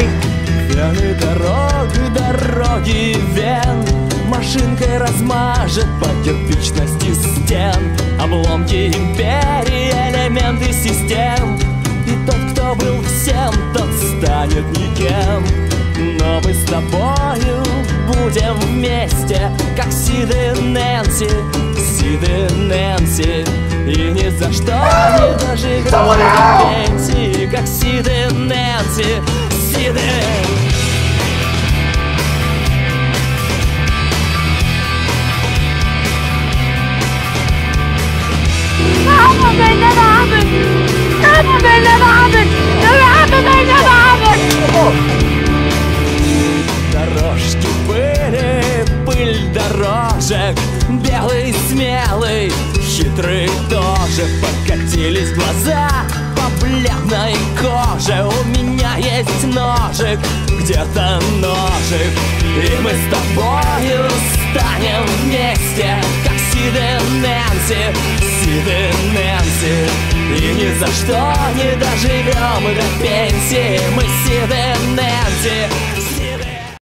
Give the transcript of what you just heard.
вены Вены дороги, дороги вен. Машинкой размажет по кирпичности стен. Обломки империи, элементы систем. И тот, кто был всем, тот станет никем. Но мы с тобою будем вместе Как Сид и Нэнси, Сид и Нэнси. И ни за что не доживем. До пенсии Дорожки пыли, пыль дорожек Белый, смелый, хитрый тоже. Покатились глаза по бледной коже. У меня есть ножик, где-то ножик. И мы с тобою станем вместе Как Сид и Нэнси, Сид и Нэнси. И ни за что не доживем до пенсии. Мы Сид и Нэнси,